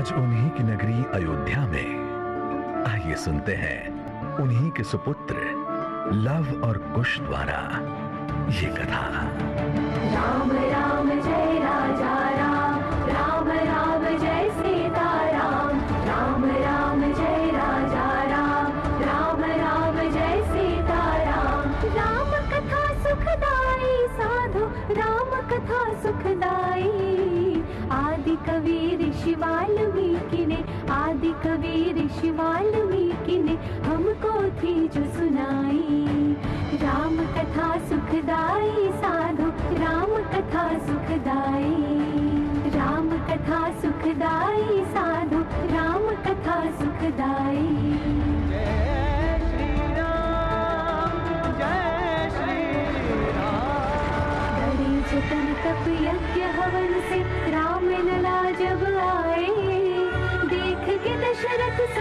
आज उन्हीं की नगरी अयोध्या में। आइए सुनते हैं उन्हीं के सुपुत्र लव और कुश द्वारा ये कथा। राम राम जय राजा राम राम राम जय सीता राम राम राम जय राजा राम राम राम जय सीता राम राम कथा सुखदाई साधु राम कथा सुखदाई वाल्मीकि ने आदि कवि ऋषि वाल्मीकि ने हमको थी जो सुनाई। राम कथा सुखदाई साधु राम कथा सुखदाई। राम कथा सुखदाई साधु राम कथा सुखदाई। जतन तप यज्ञ हवन से राम लला जब Let us